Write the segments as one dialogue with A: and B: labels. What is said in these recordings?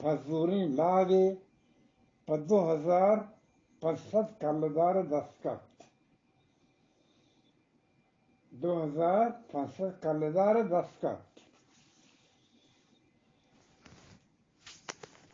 A: Fazuri Mali pa 2000 कामगार दस्तखत 2000 कामगार दस्तखत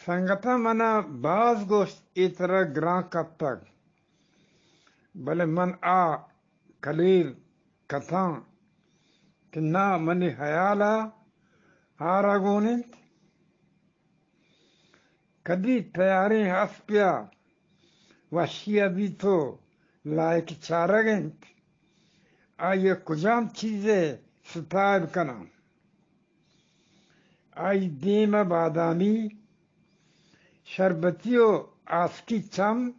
A: संगठन मना बाज गोश, इतरा ग्रां कब तक। भले मन आ, कलील, कथा कि ना मनी हयाला हारा गोनिंत कदी हस हस्पिया वशिया भी तो लायक चारगंत आइए कुजाम चीज़ें सुताब कना आई दीमा बादामी, शरबतियो आस्की चम।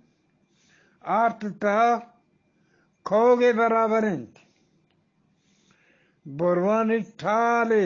A: आर्तता खोगे बराबरंत बोरवानी ठाले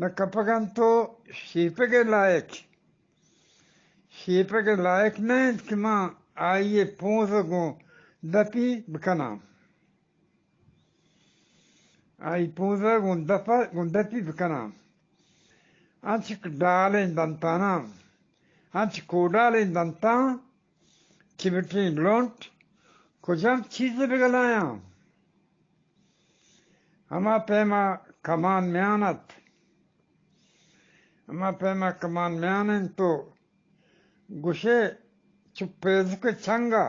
A: न कपगंतो शीपे के लायक। शीपे के लायक नहीं कि माँ आइए पूंछ को दपी बकना आई पूंछ को दपा को दपी बकना anzi dale in dantana anzi kodale in dantan kibirti lont kujam हमा पैमा कमान म्यानत हमा पैमा कमान म्यानन तो गुशे चुप्पेज के चंगा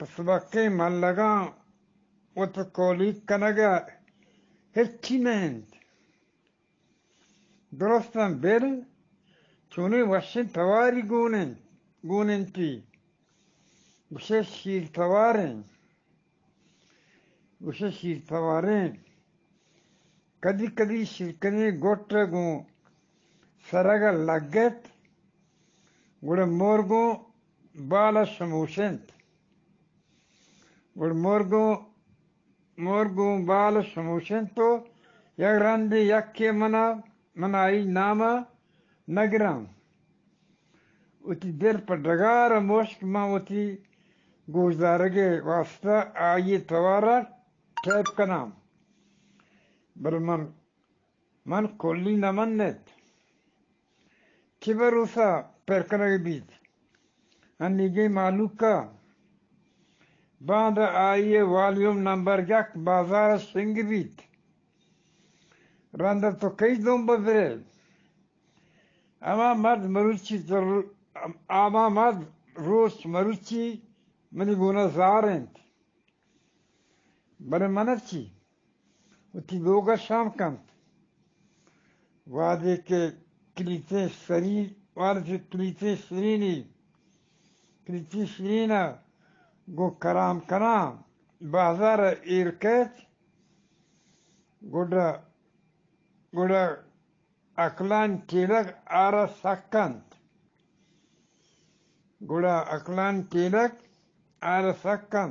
A: पसबके मन लगा वो तो कोली कनगा चुने वश्य थवारी गुण गुण की उसे शीर तवारें उसे शीर तवारें कभी कभी शिरकने गोट गो सरग लगत गुड़ मोरगो बाल समूसेंत गुड़ मोरगो मोरगो बाल समूसेंत तो यक रंदे यक के मना मनाई नामा नगरम उति देर पर डगार मोश्क माँ उति गुजारगे वास्ता आई तवारा टाइप का नाम बरमन मन कोली नमन नेत किबर उसा पेरकना के बीच अनिगे मालूक का बाद आइए वॉल्यूम नंबर जक बाज़ार सिंह बीत रंदा तो कई दोंबा bread Mad maruchi ama mad rost maruchi mani guna zarent. Bare manarchi. Uti loga sham kant. वादे के कृति शरीर वाद कृति श्रीनी कृति श्रीना गो कराम कराम बाज़ार इरकत गोडा गोडा aklan arasakan. Gula aklan kelek arasakan.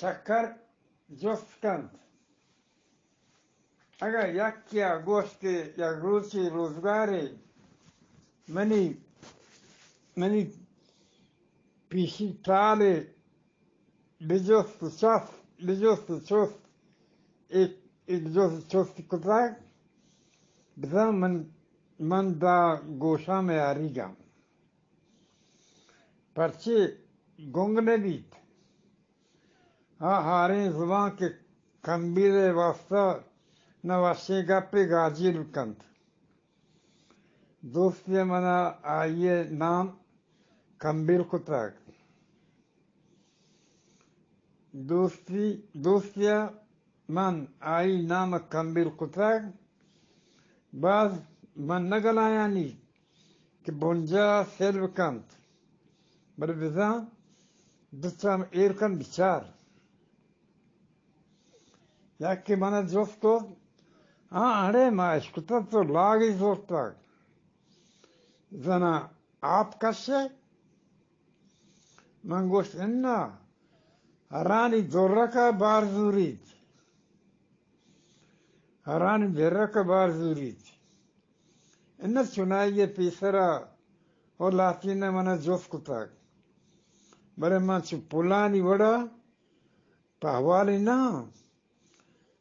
A: चक्कर जोस्कंद अगर यक्या गोष्ट या रुचि रोजगारे मनी मनी पीसी ताले एक एक मन मन दा गोशा में आ रही गा पर्ची गोंगने भी हारे ज़ुबान के खम्बीरे वास्ता नवाशे गप्पे गाजी कंत दोस्तिया मना आइए नाम कंबिल कुतक दोस्ती, दोस्तिया मन आई नाम कंबिल कुतक बाज मन नी कि bonja selvkant bar biza dutsam erkan bichar Jaki mana josto a are ma eskutat to lagi zortak zana आप कसे मंगोश इन्ना हरानी जोरा का बार जूरीत हरानी जेरा का बार जूरीत इन्ना चुनाइए पीसरा और लातीने मना जोस कुताक बरे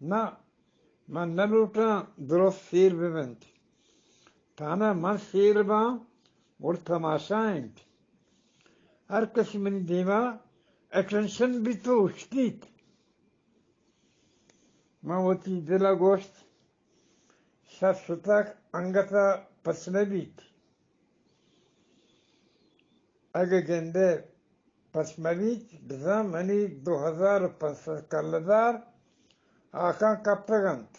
A: Na. Na. Man ne luta duros seyir bevent. Tana man seyirba और तमाशाएँ हर किस्म की देवा अटेंशन भी तो उसकी मावती दिला गोश्त शाश्वतक अंगता पसनबीत अगे गेंदे पसमबीत बिजा मनी दो हज़ार कल्लदार 아까 프랑트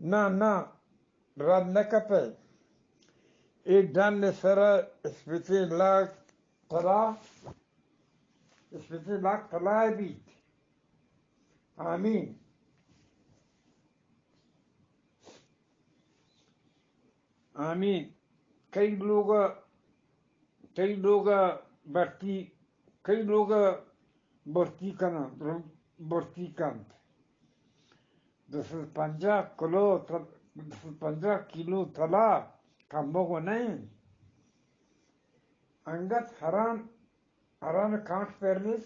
A: न कपे एक डन ने सरा स्मृति लाख तला स्मृति लाख तला बीत आमीन। आमीन। कई लोग कई लोग भर्ती कई लोग भर्ती करना भर्ती कर दस पंजा किलो दस पंजा किलो तला Tampoco nem. Angat haram haram can't permit.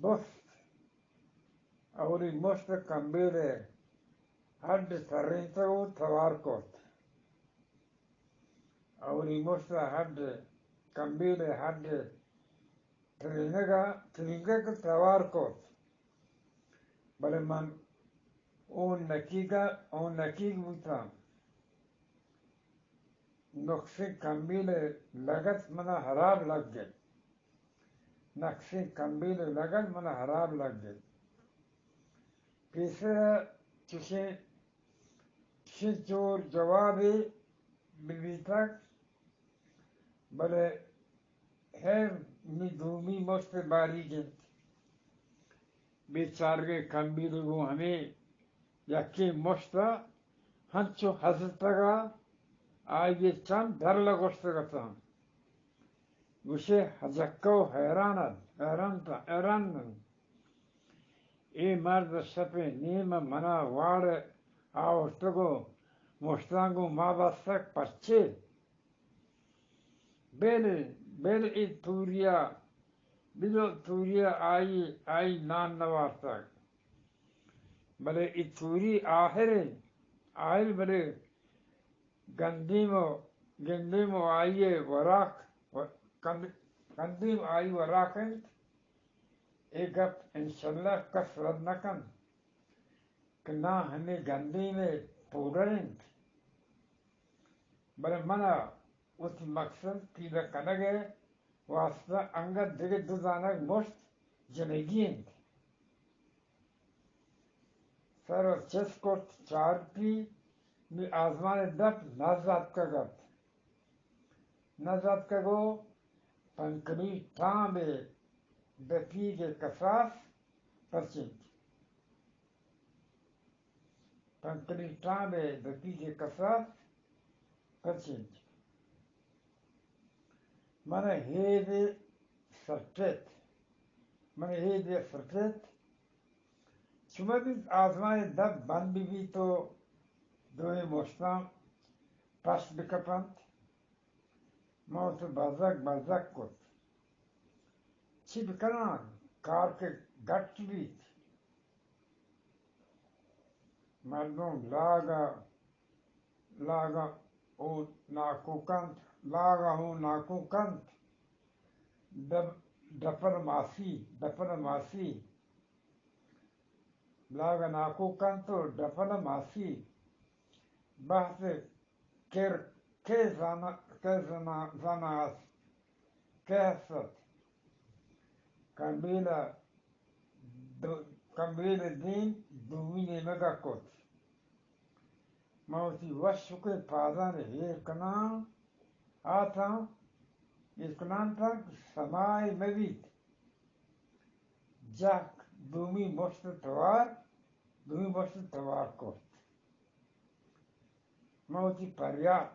A: most our most computer had Sarito Tavarkot. Our most had computer had Trinaga Trinagak Tavarkot. But man on Nakiga on Nakigutam. नुस्खे कमीले लगत मना खराब लग गए नक्शे कम्बीले लगत मना हराब लग गए तीसरा तुझे Şincur cevabı bilbitak böyle her midumi most bari gent बेचारे कंबीरू हमें यके मोस्ता हंचो हजतगा आगे चंद धर लगोस्तगता उसे हजक्को हैरान हैरान हैरान मर्द सपे नियम मना वाड़े आवश्यको मुस्तांगो मावस्तक पच्चे बेल बेल इ तुरिया, बिलो तुरिया आई आई नान नवार्तक बले इ तुरी आहरे आयल बले गंदीमो गंदीमो आईए वराख। Gandim ai waraken egap inshallah kasrat nakan kena hame gandi में पूरन बड़े मना उस मकसद की कनग है vasıta anga dege duzanak most cenegin. Saro cheskot charpi mi azman dap nazat kagat. Nazat kago pankani tambe bepige kasas percent. Pankani tambe bepige kasas percent. Mana hede sertet. Mana hede sertet. Cuma biz azmaya dab ban bibi to doye mostam pas bikapant. Mautu bazak bazak kot. मौत बाजक बाजक को छिपकना, car के गट भी मालूम लागा लागा, ओ नाकू कंत लागा हूँ नाकू कंत duffer मासी डफर मासी लागा नाकू कंत डफर मासी बस केर के जाना कैसत कबीला कबील दिन दुमिने मगा कोच मौती वश्व के पादन हे कना Ata iskunantak samai mevit. Jak dumi mostu tawar, dumi mostu tawar kost. Mauti paryat,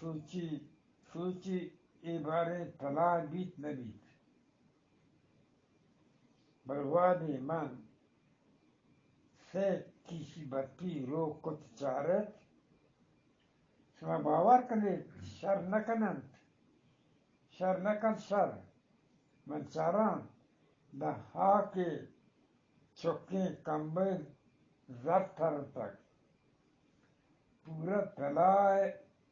A: सूची सूची ibare बीत bitmemiş. बलवान मन से किसी बत्ती रो को चारत समावार कने शरणकनंत शर मन चारा दहा के चौके कंबल जर थर तक पूरा तलाए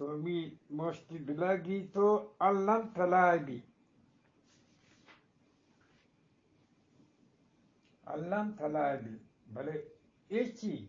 A: Somi mosti bilagito allan talabi. allan talabi. Bale ichi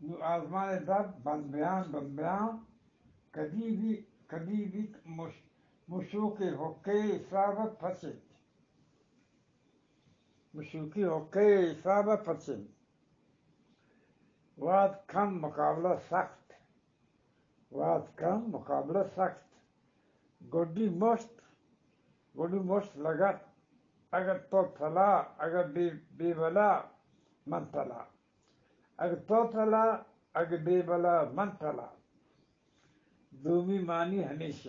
A: नु आजमान दब बंद बयान बंद बयान कभी भी कभी भी मुश के होके साबत फंसे मशूकी होके हिसाब पचिन वाद कम मुकाबला सख्त वाद कम मुकाबला सख्त गोडी मोस्ट गोडी मोस्ट लगत अगर तो थला अगर बे बेबला मन थला अगतौथला तो अगडेबला मंथला दूमी मानी हनीश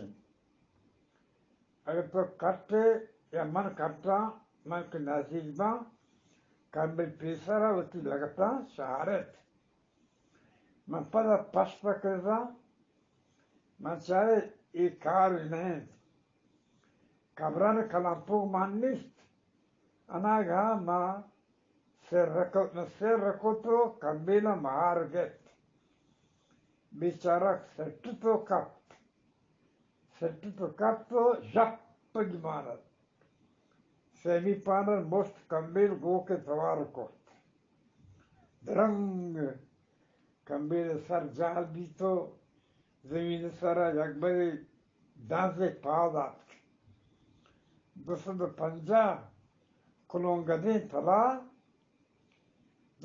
A: अगर तो कट्टे या मन कट्टा, मन के नजीक बा कंबल पीसरा उसकी लगता, शहरत। मन पर पश्प करता, मन चाहे एक कार नहीं। कमरा में कलापुर मान अनागा मा סירקותו קמבינה מהרגת. ಬಿಚಾರ ಸೆಟ್ಟಿತು ಕಪ್ ಸೆಟ್ಟಿತು ಕಪ್ ಜಪ್ಪ ಜ್ಞಾನ ಸೆಮಿಫಾನಲ್ ಮೋಸ್ಟ್ ಕಂಬೀರ್ ಗೋಕೆ ತವಾರಕೋತ್ ದ್ರಂಗ್ ಕಂಬೀರ್ ಸರ್ ಜಾಲ್ ಬೀತೋ ಜಮೀನ್ ಸರ ಜಗ್ಬರಿ ದಾಸೆ ಪಾದಾತ್ ಗುಸದ ಪಂಜ ಕುಲೋಂಗದೆ ತಲಾ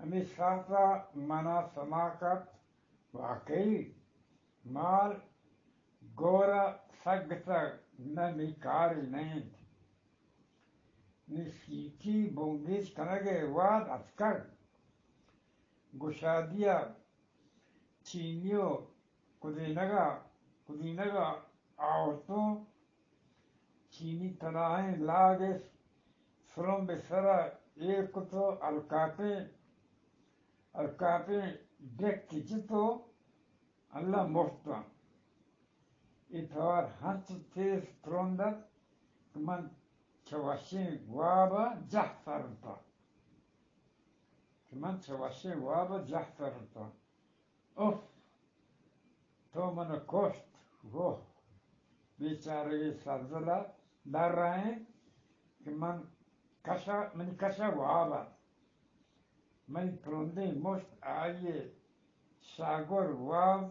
A: अमित शाह का मना समाकत वाकई माल गोरा सग न निकार नहीं निशीची बोंगिस कनगे वाद अफकर गुशादिया चीनियो कुदीनगा कुदीनगा आवतों चीनी तनाहें लागे सुरम बिसरा, एक तो अलकाते अलकापे देख किचितो अल्लाह मोस्ता इतवार हंस तेज त्रोंदत man chawashin waba jahtarta man chawashin waba jahtarta उफ तो मन कोष्ट वो बेचारे सजला डर रहे हैं कि मन कशा मन कशा वाबा। मन प्रोंदे मोस्ट आइए सागर वाब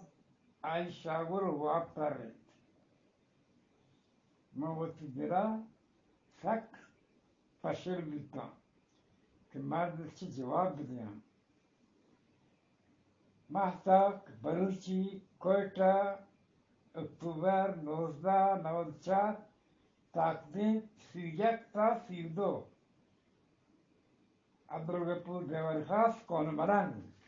A: आई सागर वाब कर रहे मैं वो तुझरा सक फशल बिता कि मर्द से जवाब दिया Mahtak, Baluchi, Quetta, October, Nozda, Navalchat, Takdin, Siyakta, Sirdo. Abdurgafur de Barjas con Barán.